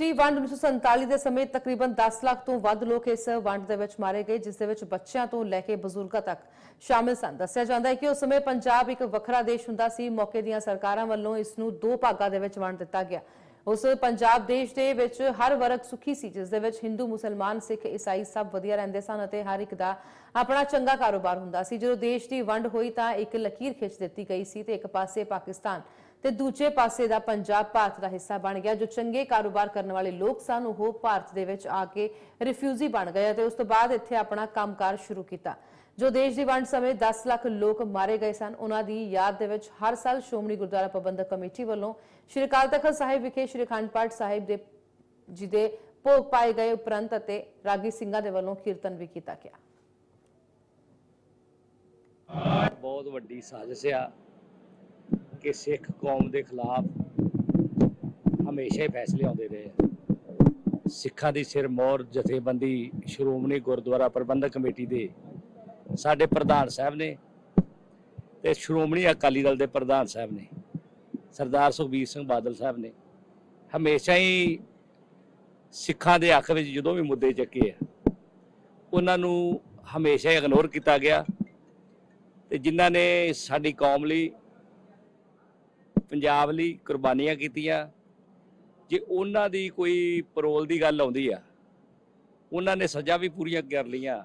ਦੀ ਵੰਡ 1947 ਦੇ ਸਮੇਂ ਤਕਰੀਬਨ 10 ਲੱਖ ਤੋਂ ਵੱਧ ਲੋਕ ਇਸ ਵੰਡ ਦੇ ਵਿੱਚ ਮਾਰੇ ਗਏ, ਜਿਸ ਦੇ ਵਿੱਚ ਬੱਚਿਆਂ ਤੋਂ ਲੈ ਕੇ ਬਜ਼ੁਰਗਾਂ ਤੱਕ ਸ਼ਾਮਿਲ ਸਨ। ਦੱਸਿਆ ਜਾਂਦਾ ਹੈ ਕਿ ਉਸ ਸਮੇਂ ਪੰਜਾਬ ਇੱਕ ਵੱਖਰਾ ਦੇਸ਼ ਹੁੰਦਾ ਸੀ। ਮੌਕੇ ਦੀਆਂ ਸਰਕਾਰਾਂ ਵੱਲੋਂ ਇਸ ਨੂੰ ਦੋ ਭਾਗਾਂ ਦੇ ਵਿੱਚ ਵੰਡ ਦਿੱਤਾ ਗਿਆ। ਉਸ ਪੰਜਾਬ ਦੇਸ਼ ਦੇ ਵਿੱਚ ਹਰ ਵਰਗ ਸੁਖੀ ਸੀ, ਜਿਸ ਦੇ ਵਿੱਚ ਹਿੰਦੂ, ਮੁਸਲਮਾਨ, ਸਿੱਖ, ਈਸਾਈ ਸਭ ਵਧੀਆ ਰਹਿੰਦੇ ਸਨ ਅਤੇ ਹਰ ਇੱਕ ਦਾ ਆਪਣਾ ਚੰਗਾ ਕਾਰੋਬਾਰ ਹੁੰਦਾ ਸੀ। ਜਦੋਂ ਦੇਸ਼ ਦੀ ਵੰਡ ਹੋਈ ਤਾਂ ਇੱਕ ਲਕੀਰ ਖਿੱਚ ਦਿੱਤੀ ਗਈ ਸੀ ਤੇ ਇੱਕ ਪਾਸੇ ਪਾਕਿਸਤਾਨ ਤੇ ਦੂਜੇ ਪਾਸੇ ਦਾ ਪੰਜਾਬ ਭਾਰਤ ਦਾ ਹਿੱਸਾ ਬਣ ਗਿਆ, ਜੋ ਚੰਗੇ ਕਾਰੋਬਾਰ ਕਰਨ ਵਾਲੇ ਲੋਕ ਸਨ, ਉਹ ਭਾਰਤ ਦੇ ਵਿੱਚ ਆ ਕੇ ਰਿਫਿਊਜੀ ਬਣ ਗਏ ਤੇ ਉਸ ਤੋਂ ਬਾਅਦ ਇੱਥੇ ਆਪਣਾ ਕੰਮਕਾਰ ਸ਼ੁਰੂ ਕੀਤਾ, ਜੋ ਦੇਸ਼ ਦੀ ਵੰਡ ਸਮੇਂ 10 ਲੱਖ ਲੋਕ ਮਾਰੇ ਗਏ ਸਨ। ਉਹਨਾਂ ਦੀ ਯਾਦ ਦੇ ਵਿੱਚ ਹਰ ਸਾਲ ਸ਼੍ਰੋਮਣੀ ਗੁਰਦੁਆਰਾ ਪ੍ਰਬੰਧਕ ਕਮੇਟੀ ਵੱਲੋਂ ਸ਼੍ਰੀ ਅਕਾਲ ਤਖਤ ਸਾਹਿਬ ਵਿਖੇ ਸ਼੍ਰੀ ਅਖੰਡ ਪਾਠ ਸਾਹਿਬ ਦੇ, ਜੀ ਦੇ ਭੋਗ ਪਾਏ ਗਏ ਉਪਰੰਤ ਅਤੇ ਰਾਗੀ ਸਿੰਘਾਂ ਦੇ ਵੱਲੋਂ ਕੀਰਤਨ ਵੀ ਕੀਤਾ ਗਿਆ। ਬਹੁਤ ਵੱਡੀ ਸਾਜ਼ਿਸ਼ ਆ। ਕਿ ਸਿੱਖ ਕੌਮ ਦੇ ਖਿਲਾਫ ਹਮੇਸ਼ਾ ਹੀ ਫੈਸਲੇ ਆਉਂਦੇ ਰਹੇ ਆ। ਸਿੱਖਾਂ ਦੀ ਸਿਰ ਮੌਰ ਜਥੇਬੰਦੀ ਸ਼੍ਰੋਮਣੀ ਗੁਰਦੁਆਰਾ ਪ੍ਰਬੰਧਕ ਕਮੇਟੀ ਦੇ ਸਾਡੇ ਪ੍ਰਧਾਨ ਸਾਹਿਬ ਨੇ ਤੇ ਸ਼੍ਰੋਮਣੀ ਅਕਾਲੀ ਦਲ ਦੇ ਪ੍ਰਧਾਨ ਸਾਹਿਬ ਨੇ, ਸਰਦਾਰ ਸੁਖਬੀਰ ਸਿੰਘ ਬਾਦਲ ਸਾਹਿਬ ਨੇ। ਹਮੇਸ਼ਾ ਹੀ ਸਿੱਖਾਂ ਦੇ ਹੱਕ ਵਿੱਚ ਜਦੋਂ ਵੀ ਮੁੱਦੇ ਚੱਕੇ ਆ, ਉਹਨਾਂ ਨੂੰ ਹਮੇਸ਼ਾ ਹੀ ਇਗਨੋਰ ਕੀਤਾ ਗਿਆ ਤੇ ਜਿਨ੍ਹਾਂ ਨੇ ਸਾਡੀ ਕੌਮ ਲਈ ਪੰਜਾਬ ਲਈ ਕੁਰਬਾਨੀਆਂ ਕੀਤੀਆਂ। ਜੇ ਉਹਨਾਂ ਦੀ ਕੋਈ ਪਰੋਲ ਦੀ ਗੱਲ ਆਉਂਦੀ ਆ, ਉਹਨਾਂ ਨੇ ਸਜ਼ਾ ਵੀ ਪੂਰੀਆਂ ਕਰ ਲਈਆਂ।